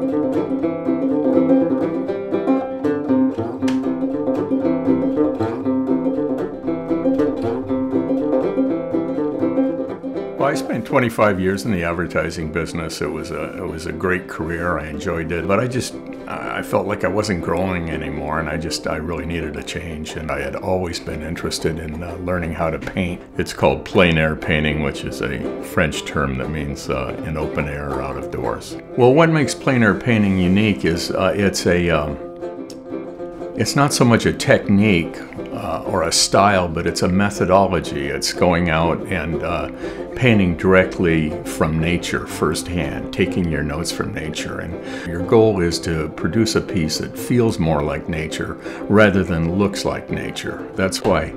Thank you. Well, I spent 25 years in the advertising business. It was a it was a great career. I enjoyed it, but I just I felt like I wasn't growing anymore, and I just I really needed a change. And I had always been interested in uh, learning how to paint. It's called plein air painting, which is a French term that means uh, in open air or out of doors. Well, what makes plein air painting unique is uh, it's a um, it's not so much a technique uh, or a style, but it's a methodology. It's going out and uh, painting directly from nature firsthand, taking your notes from nature. And your goal is to produce a piece that feels more like nature rather than looks like nature. That's why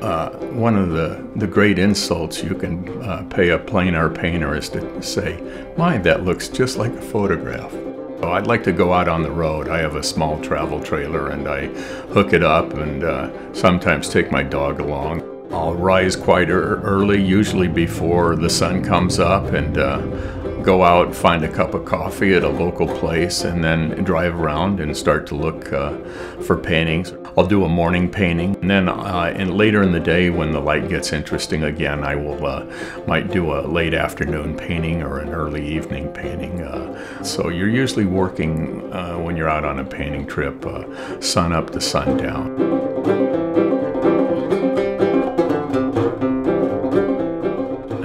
uh, one of the, the great insults you can uh, pay a plein air painter is to say, my, that looks just like a photograph. I'd like to go out on the road. I have a small travel trailer and I hook it up and uh, sometimes take my dog along. I'll rise quite early, usually before the sun comes up, and uh, go out, find a cup of coffee at a local place, and then drive around and start to look uh, for paintings. I'll do a morning painting, and then uh, and later in the day, when the light gets interesting again, I will uh, might do a late afternoon painting or an early evening painting. Uh, so you're usually working uh, when you're out on a painting trip, uh, sun up to sundown.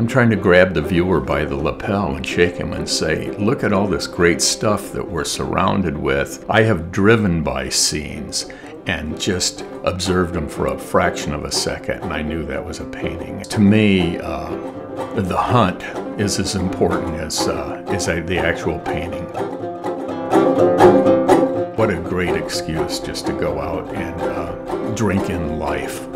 Trying to grab the viewer by the lapel and shake him and say, Look at all this great stuff that we're surrounded with. I have driven by scenes and just observed them for a fraction of a second, and I knew that was a painting. To me, uh, the hunt is as important as, uh, as the actual painting. What a great excuse just to go out and uh, drink in life.